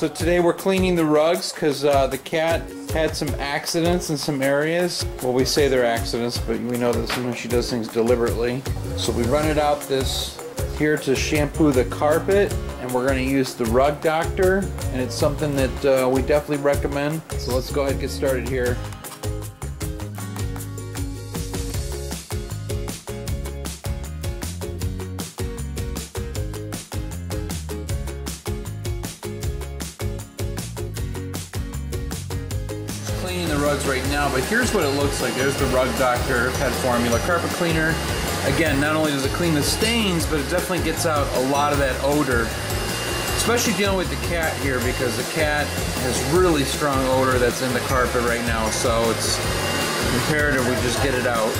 So today we're cleaning the rugs because uh, the cat had some accidents in some areas. Well, we say they're accidents, but we know that sometimes she does things deliberately. So we run it out this here to shampoo the carpet and we're going to use the rug doctor and it's something that uh, we definitely recommend. So let's go ahead and get started here. Cleaning the rugs right now, but here's what it looks like. There's the Rug Doctor Pet Formula Carpet Cleaner. Again, not only does it clean the stains, but it definitely gets out a lot of that odor. Especially dealing with the cat here because the cat has really strong odor that's in the carpet right now, so it's imperative we just get it out.